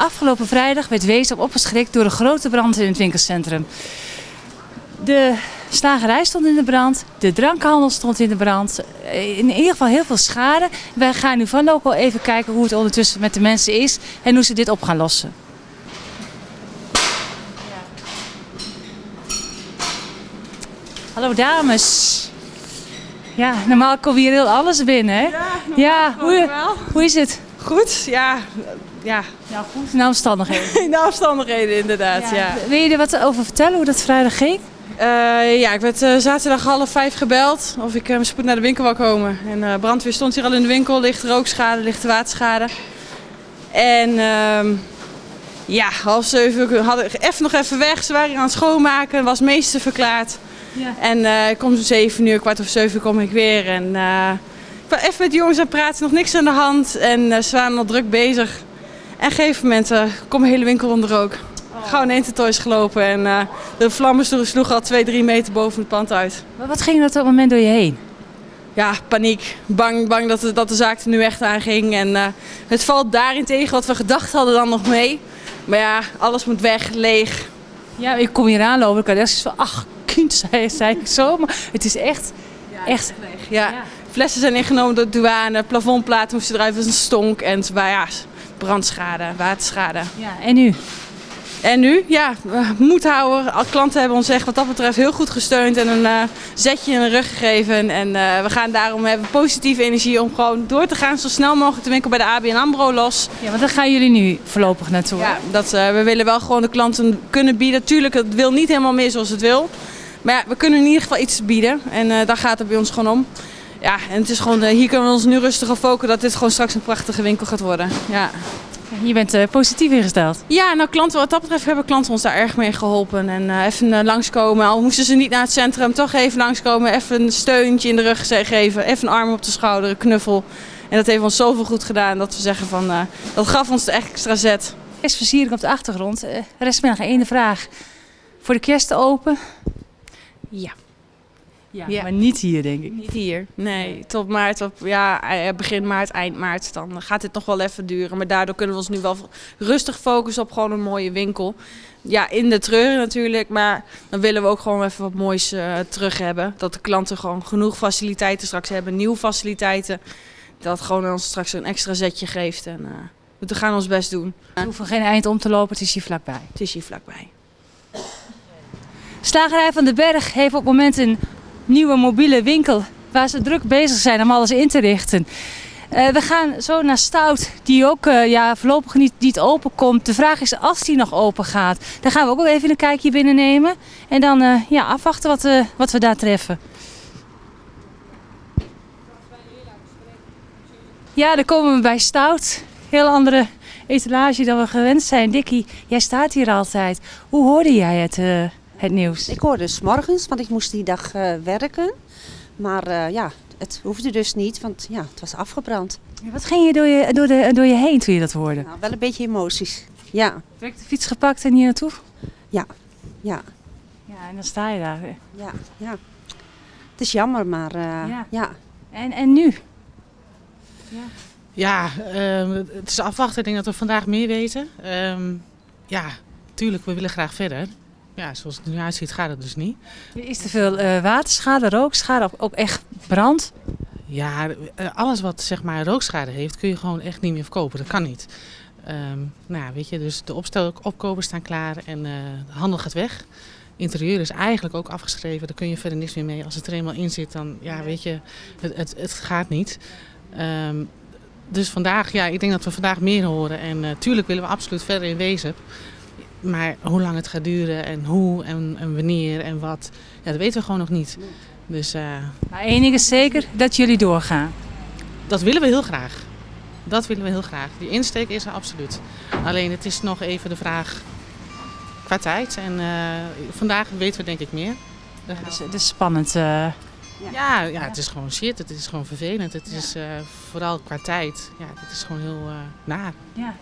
Afgelopen vrijdag werd Weesp opgeschrikt door een grote brand in het winkelcentrum. De slagerij stond in de brand, de drankhandel stond in de brand. In ieder geval heel veel schade. Wij gaan nu van local even kijken hoe het ondertussen met de mensen is en hoe ze dit op gaan lossen. Hallo dames. Ja, normaal komen hier heel alles binnen, hè? Ja, hoe, wel. hoe is het? Goed, ja. Ja, Ja, goed. In omstandigheden. in de afstandigheden inderdaad, ja. Wil je er wat over vertellen hoe dat vrijdag ging? Eh, ja, ik werd eh, zaterdag half vijf gebeld of ik uh, mijn spoed naar de winkel wou komen. En eh, brandweer stond hier al in de winkel, lichte rookschade, lichte waterschade. En ehm, ja, half zeven hadden even nog even weg. Ze waren hier aan het schoonmaken, was meester verklaard. Ja. En eh, ik kom om zeven uur, kwart over zeven kom ik weer. En eh, ik was even met de jongens aan het praten, nog niks aan de hand. En eh, ze waren al druk bezig. En op een gegeven moment uh, kwam de hele winkel onder rook. Gauw in Entertoys gelopen en uh, de vlammen sloegen al twee, drie meter boven het pand uit. Maar wat ging er op dat moment door je heen? Ja, paniek. Bang, bang dat, de, dat de zaak er nu echt aan ging. En uh, het valt daarin tegen wat we gedacht hadden dan nog mee. Maar ja, alles moet weg, leeg. Ja, ik kom hier aanlopen. Ik had echt van, ach, kind, zei, zei ik zo. Maar het is echt, ja, echt leeg. Ja. ja. Flessen zijn ingenomen door de douane, plafondplaten moesten eruit, was een stonk. En ja, brandschade, waterschade. Ja, en nu? En nu, ja, moed houden. Al klanten hebben ons echt wat dat betreft heel goed gesteund en een uh, zetje in de rug gegeven. En uh, we gaan daarom hebben positieve energie om gewoon door te gaan zo snel mogelijk de winkel bij de ABN AMRO los. Ja, want daar gaan jullie nu voorlopig naartoe. Ja, dat, uh, we willen wel gewoon de klanten kunnen bieden. Tuurlijk, het wil niet helemaal meer zoals het wil. Maar ja, we kunnen in ieder geval iets bieden en daar gaat het bij ons gewoon om. Ja, en het is gewoon, hier kunnen we ons nu rustig op focussen dat dit gewoon straks een prachtige winkel gaat worden. Ja. Je bent uh, positief ingesteld. Ja, nou klanten, wat dat betreft hebben klanten ons daar erg mee geholpen. En uh, even uh, langskomen, al moesten ze niet naar het centrum, toch even langskomen. Even een steuntje in de rug geven, even een arm op de schouder, een knuffel. En dat heeft ons zoveel goed gedaan dat we zeggen van, dat gaf ons de extra zet. Kerstversiering op de achtergrond. er is nog één vraag. Voor de kerst open? Ja. Ja, ja, maar niet hier, denk ik. Niet hier. Nee, tot maart, op, ja, begin maart, eind maart. Dan gaat dit nog wel even duren. Maar daardoor kunnen we ons nu wel rustig focussen op gewoon een mooie winkel. Ja, in de treuren natuurlijk. Maar dan willen we ook gewoon even wat moois uh, terug hebben. Dat de klanten gewoon genoeg faciliteiten straks hebben. Nieuwe faciliteiten. Dat gewoon ons straks een extra zetje geeft. En uh, we gaan ons best doen. We hoeven geen eind om te lopen. Het is hier vlakbij. Het is hier vlakbij. Slagerij van den Berg heeft op het moment een nieuwe mobiele winkel waar ze druk bezig zijn om alles in te richten. Uh, we gaan zo naar Stout, die ook uh, ja, voorlopig niet, niet open komt. De vraag is als die nog open gaat. Dan gaan we ook even een kijkje binnen nemen. En dan uh, ja, afwachten wat, wat we daar treffen. Ja, dan komen we bij Stout. Heel andere etalage dan we gewend zijn. Dikkie, jij staat hier altijd. Hoe hoorde jij het? Het nieuws? Ik hoorde s morgens, want ik moest die dag uh, werken. Maar uh, ja, het hoefde dus niet, want ja, het was afgebrand. Ja, wat ging je door, je door, de, door je heen toen je dat hoorde? Nou, wel een beetje emoties, ja. Direct de fiets gepakt en hier naartoe? Ja, ja. Ja, en dan sta je daar. Ja, ja. Het is jammer, maar uh, ja. ja. En, en nu? Ja, ja uh, het is afwachten. Ik denk dat we vandaag meer weten. Um, ja, tuurlijk, we willen graag verder. Ja, zoals het nu uitziet gaat het dus niet. Is er veel uh, waterschade, rookschade, ook echt brand? Ja, alles wat zeg maar rookschade heeft kun je gewoon echt niet meer verkopen. Dat kan niet. Um, nou ja, weet je, dus de opstel, opkopen staan klaar en uh, de handel gaat weg. Interieur is eigenlijk ook afgeschreven, daar kun je verder niks meer mee. Als het er eenmaal in zit, dan ja, weet je, het, het, het gaat niet. Um, dus vandaag, ja, ik denk dat we vandaag meer horen. En uh, tuurlijk willen we absoluut verder in Wezep. Maar hoe lang het gaat duren en hoe en, en wanneer en wat, ja, dat weten we gewoon nog niet. Dus, uh, maar één ding is zeker, dat jullie doorgaan. Dat willen we heel graag. Dat willen we heel graag. Die insteek is er absoluut. Alleen het is nog even de vraag qua tijd. En uh, vandaag weten we denk ik meer. Het is, het is spannend. Uh, ja. Ja, ja, het is gewoon shit. Het is gewoon vervelend. Het is vooral qua tijd. Ja, het is gewoon heel naar. Ja.